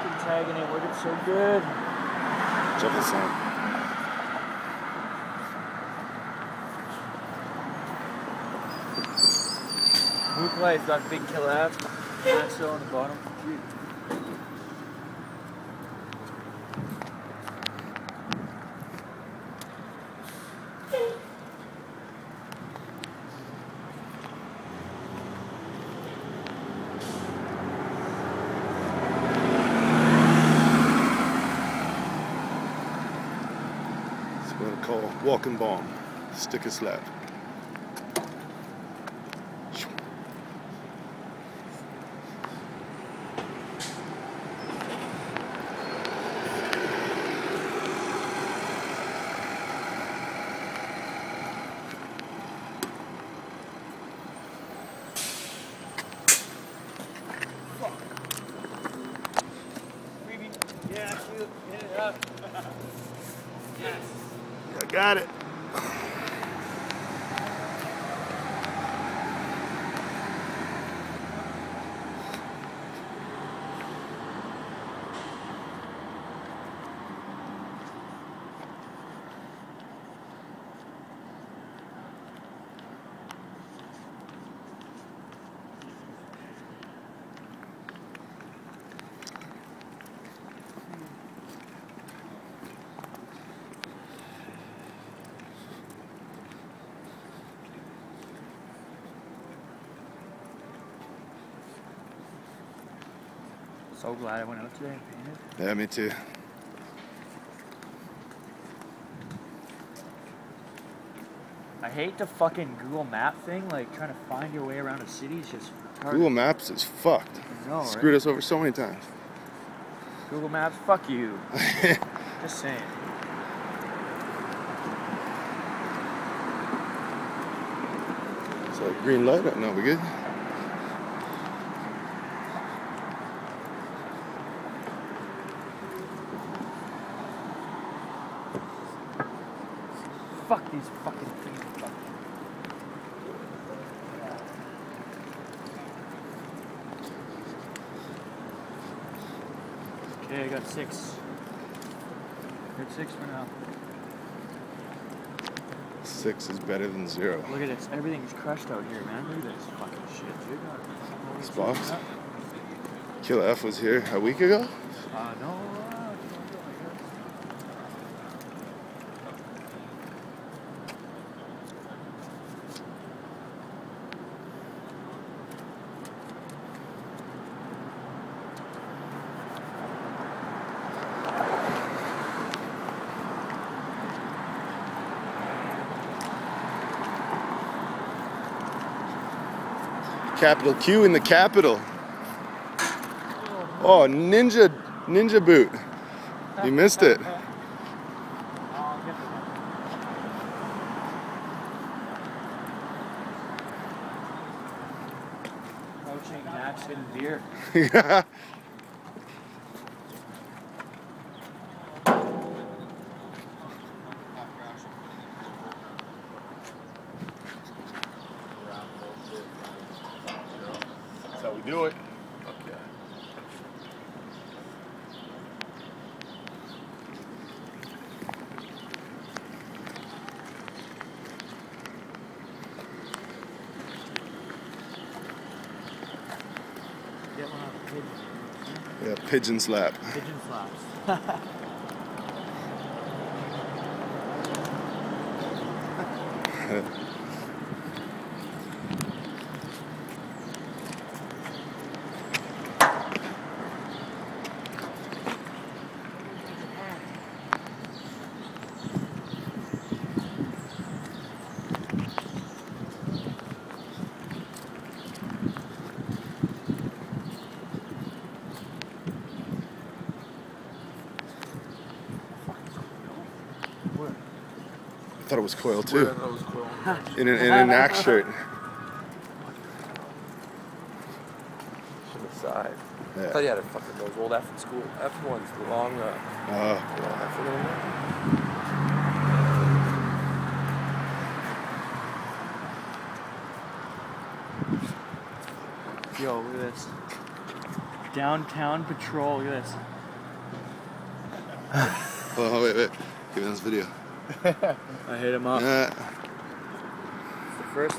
Oh, walking, tagging it, so good. Jefferson. Luke Life got big killer app. Maxo on the bottom. Call walking bomb. Stick a slap. Yeah, shoot. Hit it up. yes. I got it. So glad I went out today and. Yeah, me too. I hate the fucking Google Map thing, like trying to find your way around a city is just hard. Google Maps is fucked. I know, right? Screwed us over so many times. Google Maps, fuck you. just saying. So green light. No, we good. Fuck these fucking things. Fuck. Okay, I got six. Got six for now. Six is better than zero. Look at this. Everything's crushed out here, man. Look at this fucking shit, dude. This box? Killer F was here a week ago. Uh, no. uh, Capital Q in the capital. Oh, ninja, ninja boot. You missed it. I'll get the Coaching hidden beer. That's how we do it. Get one on the pigeon. Yeah, pigeon slap. Pigeon flaps. I thought it was coil too. In an, in an axe shirt. to the side. I thought you had a fucking those old F school F ones, the long, uh, Oh, the long F one. Yo, look at this. Downtown patrol. Look at this. hold on, wait, wait. Give me this video. I hit him up. Yeah. It's the first